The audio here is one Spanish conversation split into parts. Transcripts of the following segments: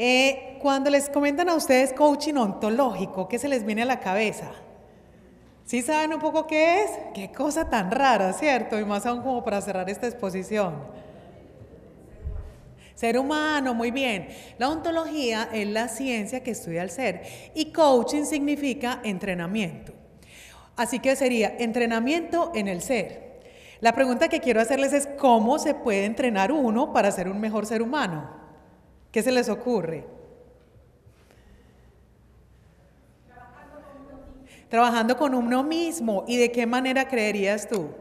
Eh, cuando les comentan a ustedes coaching ontológico, ¿qué se les viene a la cabeza? ¿Sí saben un poco qué es? Qué cosa tan rara, ¿cierto? Y más aún como para cerrar esta exposición. Ser humano, muy bien. La ontología es la ciencia que estudia el ser y coaching significa entrenamiento. Así que sería entrenamiento en el ser. La pregunta que quiero hacerles es cómo se puede entrenar uno para ser un mejor ser humano. ¿Qué se les ocurre? Trabajando con uno mismo. ¿Y de qué manera creerías tú?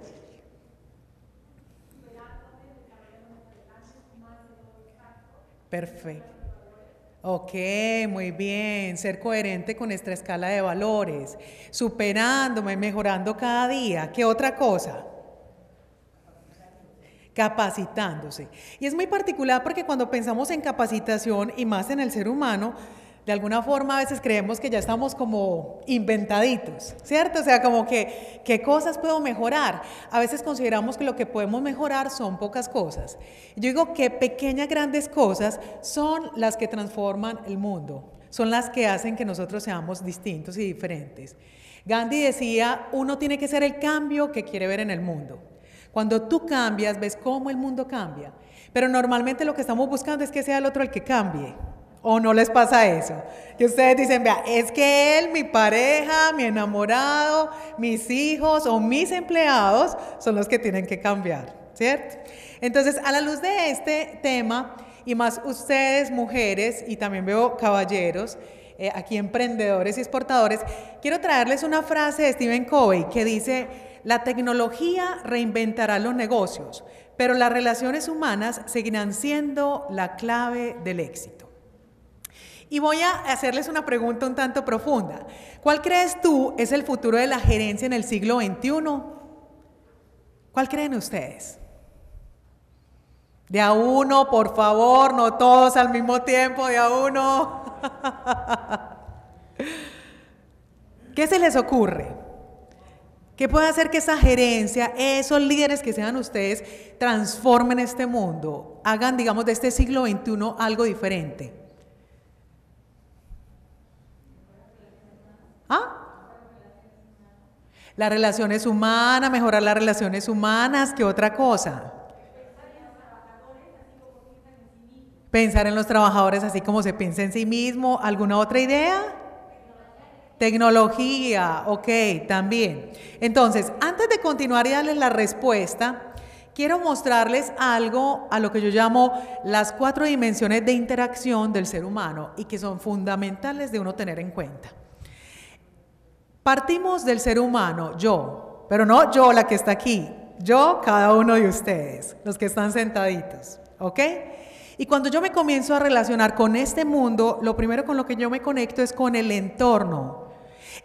Perfecto. Ok, muy bien. Ser coherente con nuestra escala de valores, superándome, mejorando cada día. ¿Qué otra cosa? Capacitándose. Y es muy particular porque cuando pensamos en capacitación y más en el ser humano, de alguna forma a veces creemos que ya estamos como inventaditos, ¿cierto? O sea, como que, ¿qué cosas puedo mejorar? A veces consideramos que lo que podemos mejorar son pocas cosas. Yo digo que pequeñas, grandes cosas son las que transforman el mundo, son las que hacen que nosotros seamos distintos y diferentes. Gandhi decía, uno tiene que ser el cambio que quiere ver en el mundo. Cuando tú cambias, ves cómo el mundo cambia. Pero normalmente lo que estamos buscando es que sea el otro el que cambie. ¿O no les pasa eso? Que ustedes dicen, vea, es que él, mi pareja, mi enamorado, mis hijos o mis empleados son los que tienen que cambiar, ¿cierto? Entonces, a la luz de este tema, y más ustedes, mujeres, y también veo caballeros, eh, aquí emprendedores y exportadores, quiero traerles una frase de Stephen Covey que dice, la tecnología reinventará los negocios, pero las relaciones humanas seguirán siendo la clave del éxito. Y voy a hacerles una pregunta un tanto profunda. ¿Cuál crees tú es el futuro de la gerencia en el siglo XXI? ¿Cuál creen ustedes? De a uno, por favor, no todos al mismo tiempo, de a uno. ¿Qué se les ocurre? ¿Qué puede hacer que esa gerencia, esos líderes que sean ustedes, transformen este mundo? Hagan, digamos, de este siglo XXI algo diferente. ¿Ah? Las relaciones humanas, mejorar las relaciones humanas, ¿qué otra cosa? Pensar en los trabajadores así como se piensa en sí mismo. ¿Alguna otra idea? Tecnología, ok, también. Entonces, antes de continuar y darles la respuesta, quiero mostrarles algo a lo que yo llamo las cuatro dimensiones de interacción del ser humano y que son fundamentales de uno tener en cuenta. Partimos del ser humano, yo, pero no yo la que está aquí, yo, cada uno de ustedes, los que están sentaditos, ¿ok? Y cuando yo me comienzo a relacionar con este mundo, lo primero con lo que yo me conecto es con el entorno.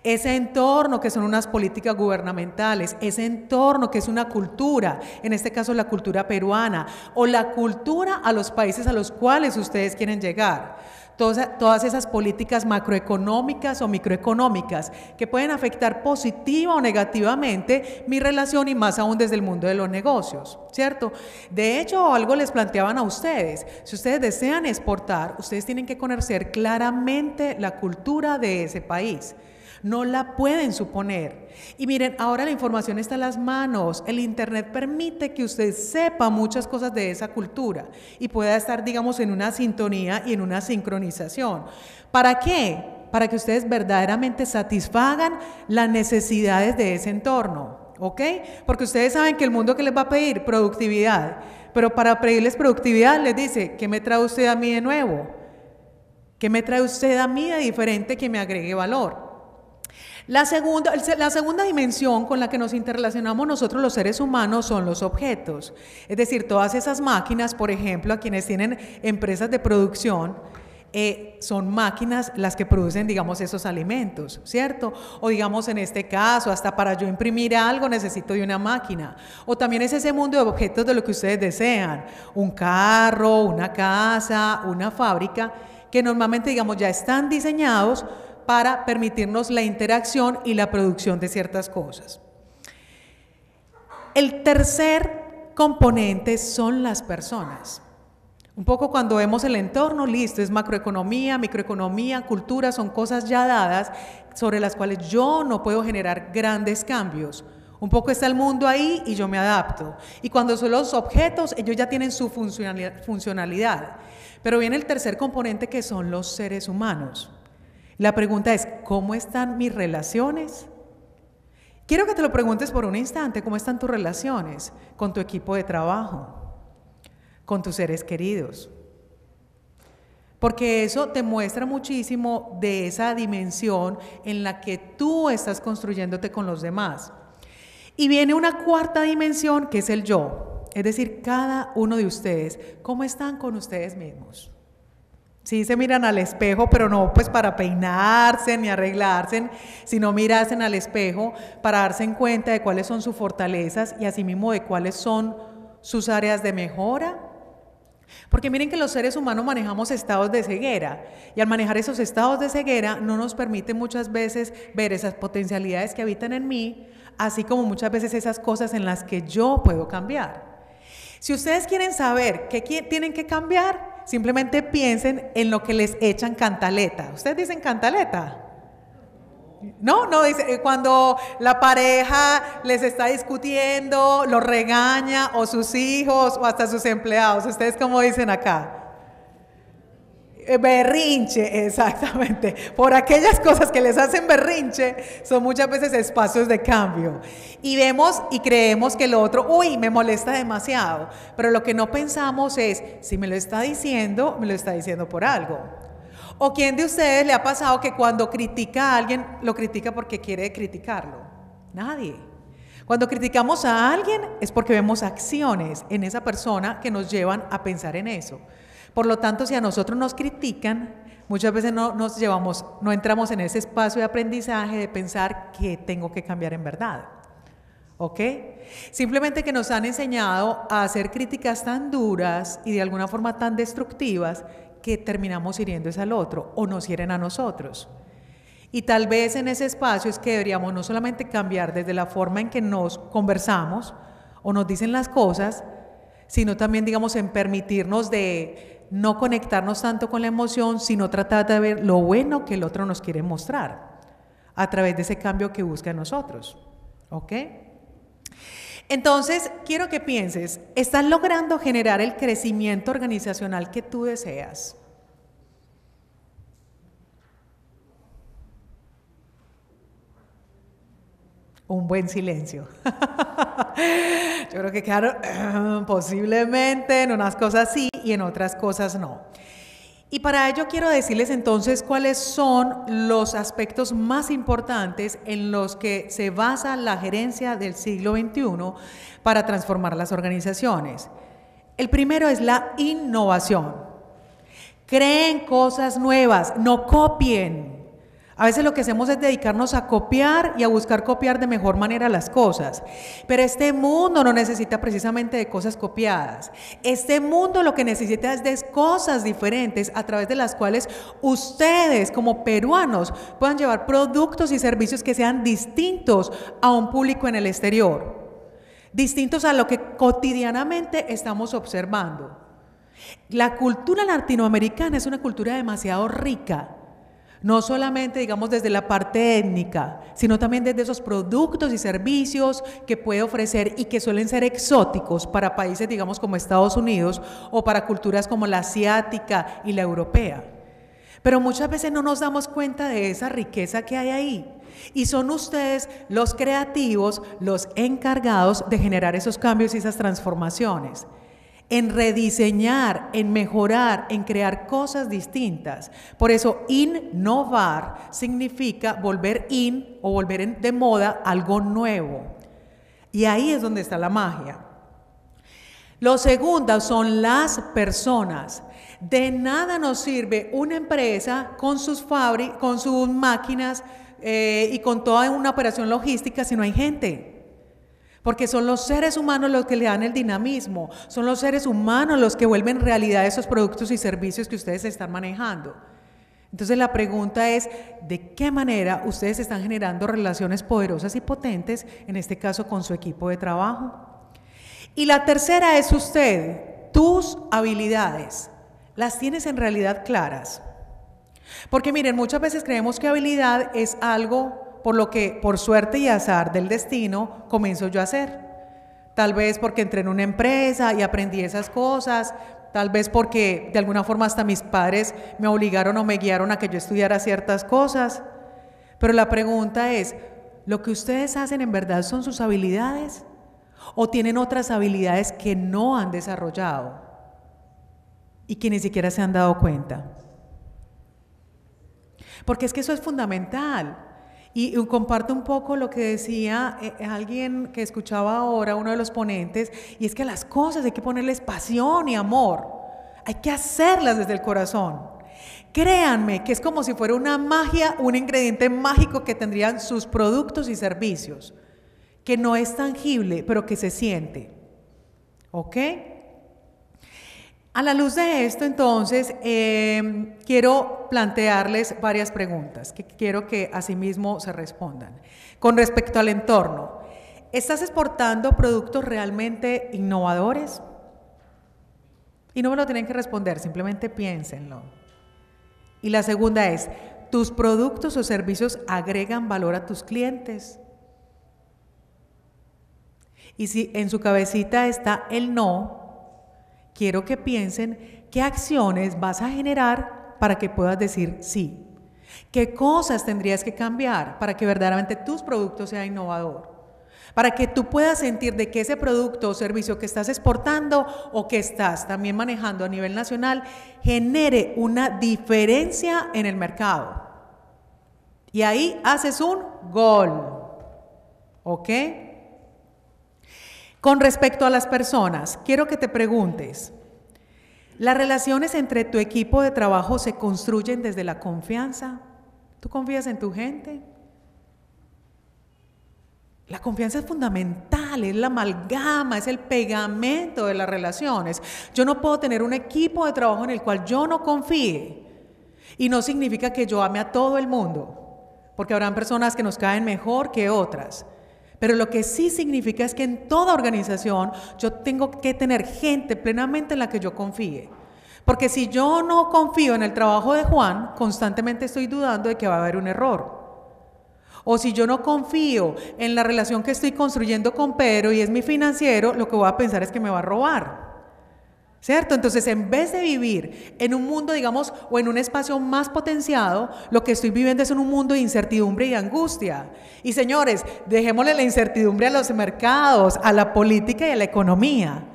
Ese entorno que son unas políticas gubernamentales, ese entorno que es una cultura, en este caso la cultura peruana, o la cultura a los países a los cuales ustedes quieren llegar todas, esas políticas macroeconómicas o microeconómicas que pueden afectar positiva o negativamente mi relación y más aún desde el mundo de los negocios, ¿cierto? De hecho, algo les planteaban a ustedes, si ustedes desean exportar, ustedes tienen que conocer claramente la cultura de ese país no la pueden suponer. Y miren, ahora la información está en las manos. El Internet permite que usted sepa muchas cosas de esa cultura y pueda estar, digamos, en una sintonía y en una sincronización. ¿Para qué? Para que ustedes verdaderamente satisfagan las necesidades de ese entorno. ¿Ok? Porque ustedes saben que el mundo que les va a pedir productividad, pero para pedirles productividad les dice, ¿qué me trae usted a mí de nuevo? ¿Qué me trae usted a mí de diferente que me agregue valor? La segunda, la segunda dimensión con la que nos interrelacionamos nosotros los seres humanos son los objetos. Es decir, todas esas máquinas, por ejemplo, a quienes tienen empresas de producción, eh, son máquinas las que producen, digamos, esos alimentos, ¿cierto? O digamos, en este caso, hasta para yo imprimir algo necesito de una máquina. O también es ese mundo de objetos de lo que ustedes desean, un carro, una casa, una fábrica, que normalmente, digamos, ya están diseñados para permitirnos la interacción y la producción de ciertas cosas. El tercer componente son las personas. Un poco cuando vemos el entorno, listo, es macroeconomía, microeconomía, cultura, son cosas ya dadas sobre las cuales yo no puedo generar grandes cambios. Un poco está el mundo ahí y yo me adapto. Y cuando son los objetos, ellos ya tienen su funcionalidad. Pero viene el tercer componente que son los seres humanos. La pregunta es, ¿cómo están mis relaciones? Quiero que te lo preguntes por un instante, ¿cómo están tus relaciones con tu equipo de trabajo? con tus seres queridos. Porque eso te muestra muchísimo de esa dimensión en la que tú estás construyéndote con los demás. Y viene una cuarta dimensión que es el yo. Es decir, cada uno de ustedes, ¿cómo están con ustedes mismos? Sí, se miran al espejo, pero no pues para peinarse ni arreglarse, sino mirarse al espejo para darse en cuenta de cuáles son sus fortalezas y asimismo de cuáles son sus áreas de mejora porque miren que los seres humanos manejamos estados de ceguera y al manejar esos estados de ceguera no nos permite muchas veces ver esas potencialidades que habitan en mí, así como muchas veces esas cosas en las que yo puedo cambiar. Si ustedes quieren saber qué tienen que cambiar, simplemente piensen en lo que les echan cantaleta. ¿Ustedes dicen cantaleta? No, no, dice, eh, cuando la pareja les está discutiendo, los regaña, o sus hijos, o hasta sus empleados. ¿Ustedes cómo dicen acá? Eh, berrinche, exactamente. Por aquellas cosas que les hacen berrinche, son muchas veces espacios de cambio. Y vemos y creemos que lo otro, uy, me molesta demasiado. Pero lo que no pensamos es, si me lo está diciendo, me lo está diciendo por algo. ¿O quién de ustedes le ha pasado que cuando critica a alguien, lo critica porque quiere criticarlo? Nadie. Cuando criticamos a alguien es porque vemos acciones en esa persona que nos llevan a pensar en eso. Por lo tanto, si a nosotros nos critican, muchas veces no nos llevamos, no entramos en ese espacio de aprendizaje de pensar que tengo que cambiar en verdad. ¿Ok? Simplemente que nos han enseñado a hacer críticas tan duras y de alguna forma tan destructivas que terminamos hiriendo es al otro o nos hieren a nosotros. Y tal vez en ese espacio es que deberíamos no solamente cambiar desde la forma en que nos conversamos o nos dicen las cosas, sino también, digamos, en permitirnos de no conectarnos tanto con la emoción, sino tratar de ver lo bueno que el otro nos quiere mostrar a través de ese cambio que busca en nosotros. ¿Ok? Entonces, quiero que pienses, ¿estás logrando generar el crecimiento organizacional que tú deseas? Un buen silencio. Yo creo que claro, posiblemente en unas cosas sí y en otras cosas no. Y para ello quiero decirles entonces cuáles son los aspectos más importantes en los que se basa la gerencia del siglo XXI para transformar las organizaciones. El primero es la innovación. Creen cosas nuevas, no copien. A veces lo que hacemos es dedicarnos a copiar y a buscar copiar de mejor manera las cosas. Pero este mundo no necesita precisamente de cosas copiadas. Este mundo lo que necesita es de cosas diferentes a través de las cuales ustedes como peruanos puedan llevar productos y servicios que sean distintos a un público en el exterior. Distintos a lo que cotidianamente estamos observando. La cultura latinoamericana es una cultura demasiado rica no solamente, digamos, desde la parte étnica, sino también desde esos productos y servicios que puede ofrecer y que suelen ser exóticos para países, digamos, como Estados Unidos o para culturas como la asiática y la europea. Pero muchas veces no nos damos cuenta de esa riqueza que hay ahí. Y son ustedes los creativos, los encargados de generar esos cambios y esas transformaciones en rediseñar, en mejorar, en crear cosas distintas. Por eso, innovar significa volver in o volver de moda algo nuevo. Y ahí es donde está la magia. Lo segundo son las personas. De nada nos sirve una empresa con sus fábricas, con sus máquinas eh, y con toda una operación logística si no hay gente. Porque son los seres humanos los que le dan el dinamismo, son los seres humanos los que vuelven realidad esos productos y servicios que ustedes están manejando. Entonces la pregunta es, ¿de qué manera ustedes están generando relaciones poderosas y potentes, en este caso con su equipo de trabajo? Y la tercera es usted. tus habilidades, ¿las tienes en realidad claras? Porque miren, muchas veces creemos que habilidad es algo por lo que por suerte y azar del destino comienzo yo a hacer. Tal vez porque entré en una empresa y aprendí esas cosas, tal vez porque de alguna forma hasta mis padres me obligaron o me guiaron a que yo estudiara ciertas cosas. Pero la pregunta es, ¿lo que ustedes hacen en verdad son sus habilidades? ¿O tienen otras habilidades que no han desarrollado y que ni siquiera se han dado cuenta? Porque es que eso es fundamental. Y, comparto un poco lo que decía eh, alguien que escuchaba ahora, uno de los ponentes, y es que las cosas hay que ponerles pasión y amor. Hay que hacerlas desde el corazón. Créanme que es como si fuera una magia, un ingrediente mágico que tendrían sus productos y servicios, que no es tangible, pero que se siente. ¿Ok? A la luz de esto, entonces, em, quiero plantearles varias preguntas que quiero que asimismo se respondan. Con respecto al entorno, ¿estás exportando productos realmente innovadores? Y no me lo tienen que responder, simplemente piénsenlo. Y la segunda es, ¿tus productos o servicios agregan valor a tus clientes? Y si en su cabecita está el no, quiero que piensen qué acciones vas a generar para que puedas decir sí. ¿Qué cosas tendrías que cambiar para que verdaderamente tus productos sean innovador? Para que tú puedas sentir de que ese producto o servicio que estás exportando o que estás también manejando a nivel nacional genere una diferencia en el mercado. Y ahí haces un gol. ¿Ok? Con respecto a las personas, quiero que te preguntes, ¿las relaciones entre tu equipo de trabajo se construyen desde la confianza? ¿Tú confías en tu gente? La confianza es fundamental, es la amalgama, es el pegamento de las relaciones. Yo no puedo tener un equipo de trabajo en el cual yo no confíe. Y no significa que yo ame a todo el mundo, porque habrán personas que nos caen mejor que otras. Pero lo que sí significa es que en toda organización yo tengo que tener gente plenamente en la que yo confíe. Porque si yo no confío en el trabajo de Juan, constantemente estoy dudando de que va a haber un error. O si yo no confío en la relación que estoy construyendo con Pedro y es mi financiero, lo que voy a pensar es que me va a robar. ¿Cierto? Entonces, en vez de vivir en un mundo, digamos, o en un espacio más potenciado, lo que estoy viviendo es en un mundo de incertidumbre y angustia. Y señores, dejémosle la incertidumbre a los mercados, a la política y a la economía.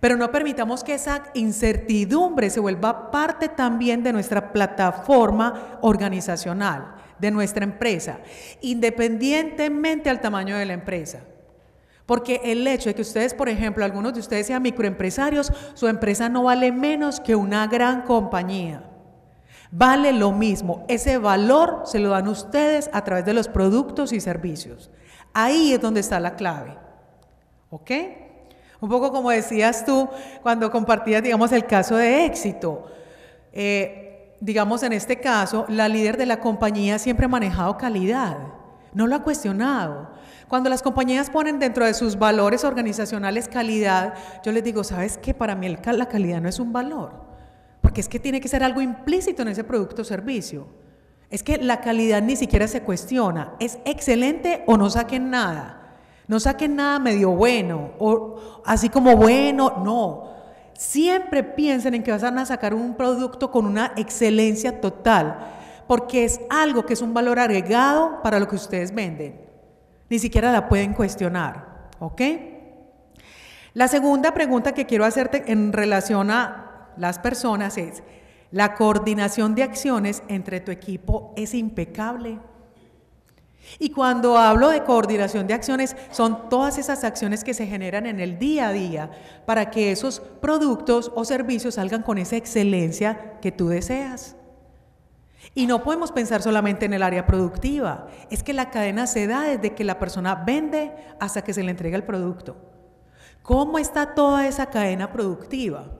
Pero no permitamos que esa incertidumbre se vuelva parte también de nuestra plataforma organizacional, de nuestra empresa, independientemente al tamaño de la empresa. Porque el hecho de que ustedes, por ejemplo, algunos de ustedes sean microempresarios, su empresa no vale menos que una gran compañía. Vale lo mismo. Ese valor se lo dan ustedes a través de los productos y servicios. Ahí es donde está la clave. ¿Ok? Un poco como decías tú cuando compartías, digamos, el caso de éxito. Eh, digamos, en este caso, la líder de la compañía siempre ha manejado calidad. No lo ha cuestionado. Cuando las compañías ponen dentro de sus valores organizacionales calidad, yo les digo, ¿sabes qué? Para mí la calidad no es un valor, porque es que tiene que ser algo implícito en ese producto o servicio. Es que la calidad ni siquiera se cuestiona, es excelente o no saquen nada. No saquen nada medio bueno o así como bueno, no. Siempre piensen en que van a sacar un producto con una excelencia total, porque es algo que es un valor agregado para lo que ustedes venden. Ni siquiera la pueden cuestionar, ¿ok? La segunda pregunta que quiero hacerte en relación a las personas es, ¿la coordinación de acciones entre tu equipo es impecable? Y cuando hablo de coordinación de acciones, son todas esas acciones que se generan en el día a día para que esos productos o servicios salgan con esa excelencia que tú deseas. Y no podemos pensar solamente en el área productiva, es que la cadena se da desde que la persona vende hasta que se le entrega el producto. ¿Cómo está toda esa cadena productiva?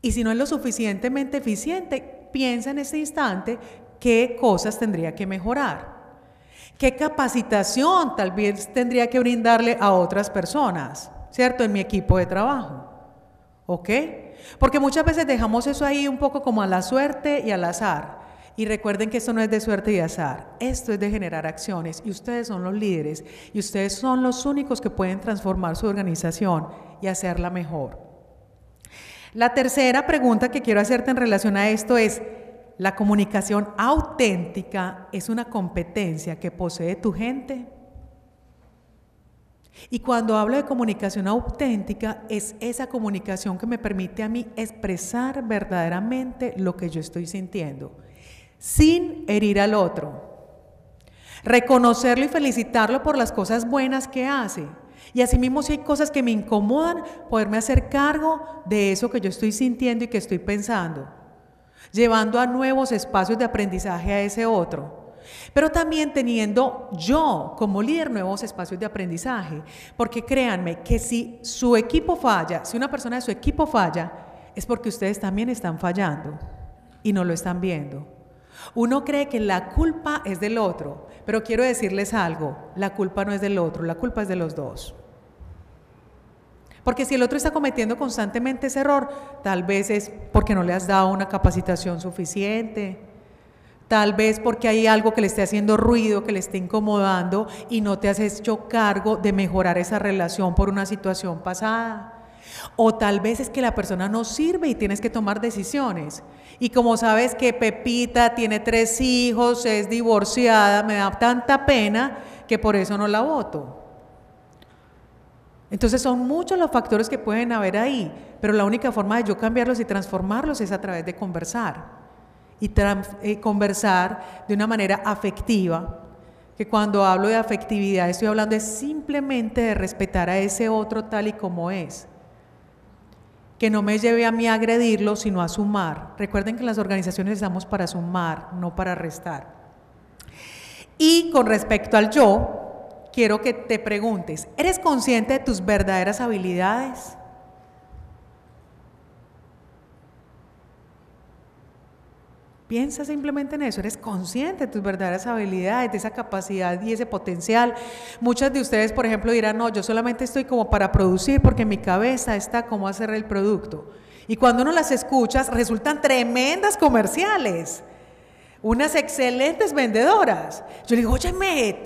Y si no es lo suficientemente eficiente, piensa en este instante qué cosas tendría que mejorar. ¿Qué capacitación tal vez tendría que brindarle a otras personas, ¿cierto? En mi equipo de trabajo. ¿Ok? Porque muchas veces dejamos eso ahí un poco como a la suerte y al azar. Y recuerden que esto no es de suerte y azar, esto es de generar acciones y ustedes son los líderes y ustedes son los únicos que pueden transformar su organización y hacerla mejor. La tercera pregunta que quiero hacerte en relación a esto es, ¿la comunicación auténtica es una competencia que posee tu gente? Y cuando hablo de comunicación auténtica, es esa comunicación que me permite a mí expresar verdaderamente lo que yo estoy sintiendo sin herir al otro. Reconocerlo y felicitarlo por las cosas buenas que hace. Y asimismo, si hay cosas que me incomodan, poderme hacer cargo de eso que yo estoy sintiendo y que estoy pensando, llevando a nuevos espacios de aprendizaje a ese otro. Pero también teniendo yo como líder nuevos espacios de aprendizaje, porque créanme que si su equipo falla, si una persona de su equipo falla, es porque ustedes también están fallando y no lo están viendo. Uno cree que la culpa es del otro, pero quiero decirles algo, la culpa no es del otro, la culpa es de los dos. Porque si el otro está cometiendo constantemente ese error, tal vez es porque no le has dado una capacitación suficiente, tal vez porque hay algo que le esté haciendo ruido, que le esté incomodando y no te has hecho cargo de mejorar esa relación por una situación pasada. O tal vez es que la persona no sirve y tienes que tomar decisiones. Y como sabes que Pepita tiene tres hijos, es divorciada, me da tanta pena que por eso no la voto. Entonces son muchos los factores que pueden haber ahí, pero la única forma de yo cambiarlos y transformarlos es a través de conversar. Y eh, conversar de una manera afectiva, que cuando hablo de afectividad estoy hablando de simplemente de respetar a ese otro tal y como es que no me lleve a mí a agredirlo, sino a sumar. Recuerden que las organizaciones estamos para sumar, no para restar. Y con respecto al yo, quiero que te preguntes, ¿eres consciente de tus verdaderas habilidades? Piensa simplemente en eso, eres consciente de tus verdaderas habilidades, de esa capacidad y ese potencial. Muchas de ustedes, por ejemplo, dirán, no, yo solamente estoy como para producir porque mi cabeza está como hacer el producto. Y cuando uno las escuchas, resultan tremendas comerciales, unas excelentes vendedoras. Yo le digo, óyeme,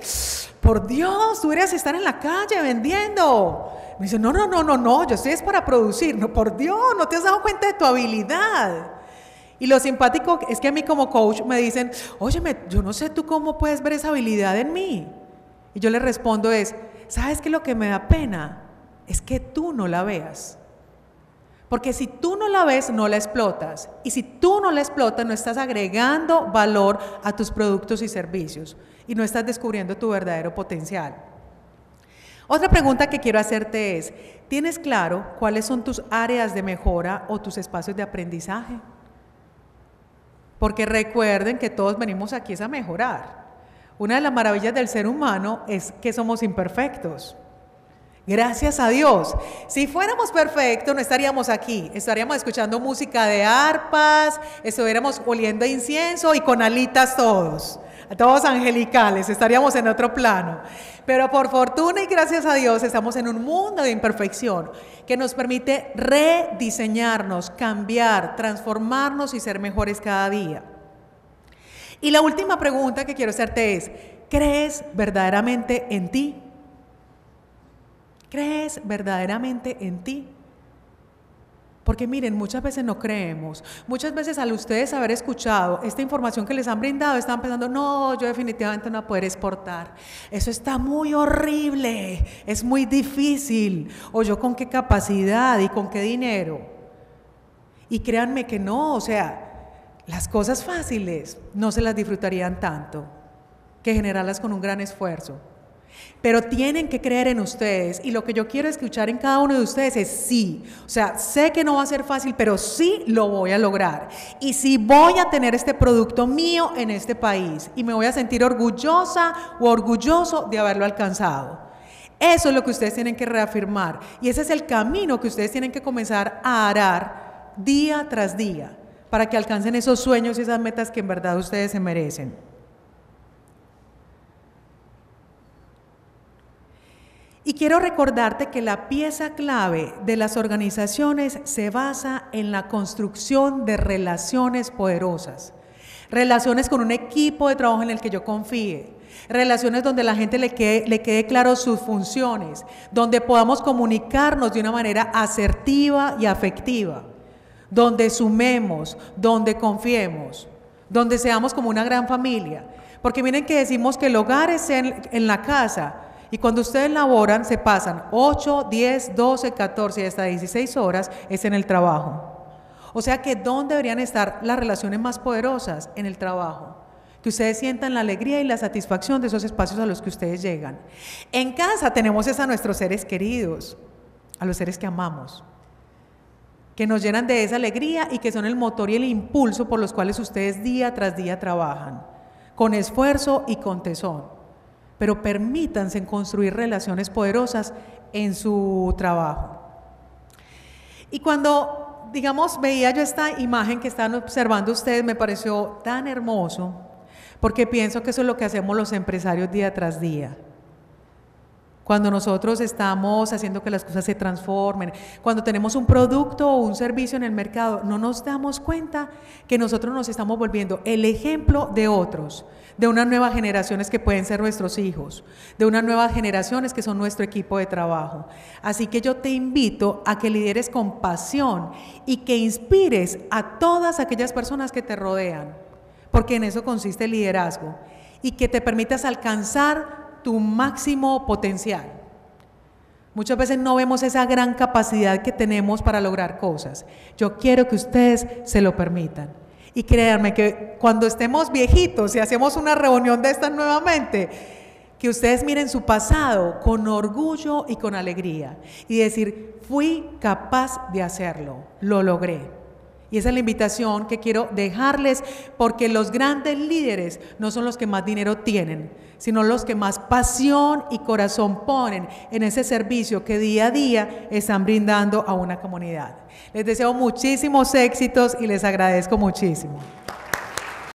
por Dios, tú deberías estar en la calle vendiendo. Me dice, no, no, no, no, no, yo estoy es para producir. No, por Dios, no te has dado cuenta de tu habilidad. Y lo simpático es que a mí como coach me dicen, óyeme, yo no sé tú cómo puedes ver esa habilidad en mí. Y yo le respondo es, ¿sabes qué lo que me da pena? Es que tú no la veas. Porque si tú no la ves, no la explotas. Y si tú no la explotas, no estás agregando valor a tus productos y servicios. Y no estás descubriendo tu verdadero potencial. Otra pregunta que quiero hacerte es, ¿tienes claro cuáles son tus áreas de mejora o tus espacios de aprendizaje? Porque recuerden que todos venimos aquí a mejorar. Una de las maravillas del ser humano es que somos imperfectos. Gracias a Dios. Si fuéramos perfectos, no estaríamos aquí. Estaríamos escuchando música de arpas, estuviéramos oliendo incienso y con alitas todos. Todos angelicales, estaríamos en otro plano. Pero por fortuna y gracias a Dios estamos en un mundo de imperfección que nos permite rediseñarnos, cambiar, transformarnos y ser mejores cada día. Y la última pregunta que quiero hacerte es, ¿crees verdaderamente en ti? ¿Crees verdaderamente en ti? Porque miren, muchas veces no creemos. Muchas veces al ustedes haber escuchado esta información que les han brindado, están pensando, no, yo definitivamente no voy a poder exportar. Eso está muy horrible, es muy difícil. O yo con qué capacidad y con qué dinero. Y créanme que no, o sea, las cosas fáciles no se las disfrutarían tanto que generarlas con un gran esfuerzo. Pero tienen que creer en ustedes y lo que yo quiero escuchar en cada uno de ustedes es sí. O sea, sé que no va a ser fácil, pero sí lo voy a lograr. Y sí voy a tener este producto mío en este país y me voy a sentir orgullosa o orgulloso de haberlo alcanzado. Eso es lo que ustedes tienen que reafirmar y ese es el camino que ustedes tienen que comenzar a arar día tras día para que alcancen esos sueños y esas metas que en verdad ustedes se merecen. Y quiero recordarte que la pieza clave de las organizaciones se basa en la construcción de relaciones poderosas. Relaciones con un equipo de trabajo en el que yo confíe. Relaciones donde la gente le quede, le claro sus funciones. Donde podamos comunicarnos de una manera asertiva y afectiva. Donde sumemos, donde confiemos. Donde seamos como una gran familia. Porque miren que decimos que el hogar es en la casa y cuando ustedes laboran, se pasan 8, 10, 12, 14 y hasta 16 horas es en el trabajo. O sea que ¿dónde deberían estar las relaciones más poderosas? En el trabajo. Que ustedes sientan la alegría y la satisfacción de esos espacios a los que ustedes llegan. En casa tenemos a nuestros seres queridos, a los seres que amamos, que nos llenan de esa alegría y que son el motor y el impulso por los cuales ustedes día tras día trabajan, con esfuerzo y con tesón pero permítanse construir relaciones poderosas en su trabajo. Y cuando, digamos, veía yo esta imagen que están observando ustedes, me pareció tan hermoso, porque pienso que eso es lo que hacemos los empresarios día tras día. Cuando nosotros estamos haciendo que las cosas se transformen, cuando tenemos un producto o un servicio en el mercado, no nos damos cuenta que nosotros nos estamos volviendo el ejemplo de otros, de unas nuevas generaciones que pueden ser nuestros hijos, de unas nuevas generaciones que son nuestro equipo de trabajo. Así que yo te invito a que lideres con pasión y que inspires a todas aquellas personas que te rodean, porque en eso consiste el liderazgo, y que te permitas alcanzar tu máximo potencial. Muchas veces no vemos esa gran capacidad que tenemos para lograr cosas. Yo quiero que ustedes se lo permitan. Y créanme que cuando estemos viejitos y hacemos una reunión de estas nuevamente, que ustedes miren su pasado con orgullo y con alegría y decir, fui capaz de hacerlo, lo logré. Y esa es la invitación que quiero dejarles porque los grandes líderes no son los que más dinero tienen, sino los que más pasión y corazón ponen en ese servicio que día a día están brindando a una comunidad. Les deseo muchísimos éxitos y les agradezco muchísimo.